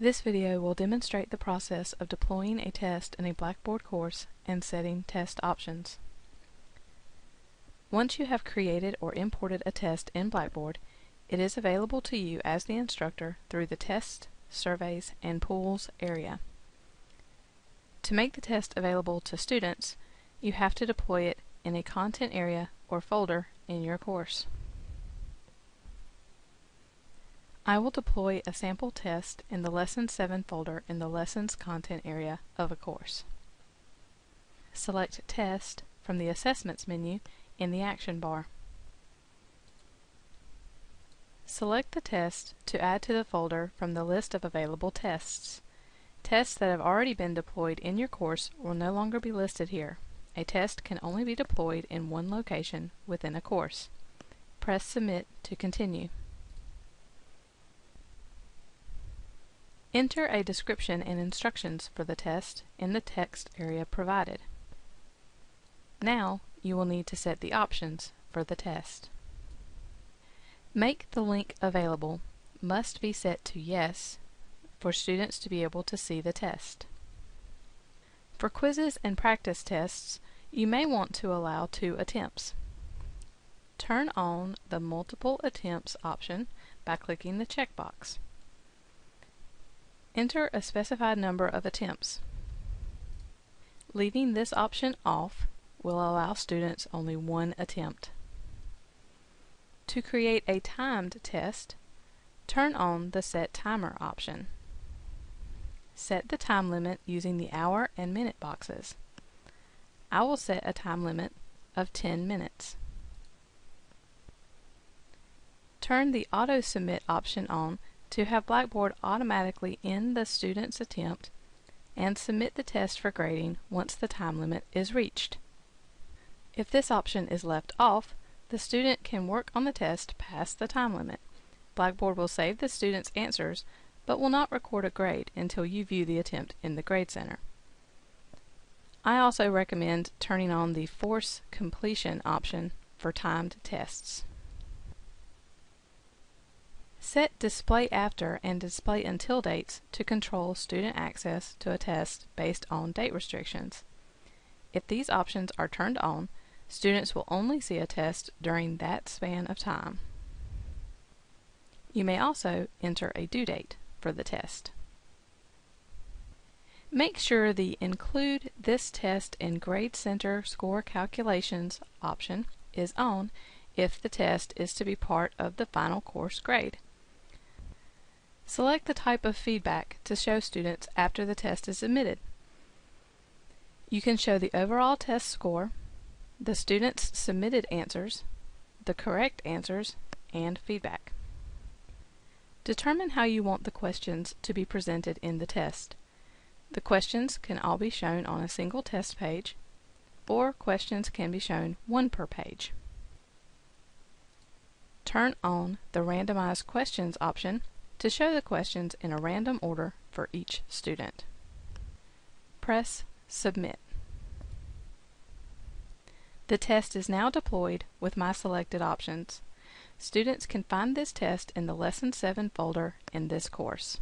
This video will demonstrate the process of deploying a test in a Blackboard course and setting test options. Once you have created or imported a test in Blackboard, it is available to you as the instructor through the Test, Surveys, and Pools area. To make the test available to students, you have to deploy it in a content area or folder in your course. I will deploy a sample test in the Lesson 7 folder in the Lessons content area of a course. Select Test from the Assessments menu in the Action bar. Select the test to add to the folder from the list of available tests. Tests that have already been deployed in your course will no longer be listed here. A test can only be deployed in one location within a course. Press Submit to continue. Enter a description and instructions for the test in the text area provided. Now you will need to set the options for the test. Make the link available must be set to yes for students to be able to see the test. For quizzes and practice tests, you may want to allow two attempts. Turn on the multiple attempts option by clicking the checkbox. Enter a specified number of attempts. Leaving this option off will allow students only one attempt. To create a timed test, turn on the Set Timer option. Set the time limit using the hour and minute boxes. I will set a time limit of 10 minutes. Turn the Auto Submit option on to have Blackboard automatically end the student's attempt and submit the test for grading once the time limit is reached. If this option is left off, the student can work on the test past the time limit. Blackboard will save the student's answers, but will not record a grade until you view the attempt in the Grade Center. I also recommend turning on the Force Completion option for timed tests. Set display after and display until dates to control student access to a test based on date restrictions. If these options are turned on, students will only see a test during that span of time. You may also enter a due date for the test. Make sure the Include this test in Grade Center score calculations option is on if the test is to be part of the final course grade. Select the type of feedback to show students after the test is submitted. You can show the overall test score, the students' submitted answers, the correct answers, and feedback. Determine how you want the questions to be presented in the test. The questions can all be shown on a single test page, or questions can be shown one per page. Turn on the Randomized Questions option to show the questions in a random order for each student. Press Submit. The test is now deployed with my selected options. Students can find this test in the Lesson 7 folder in this course.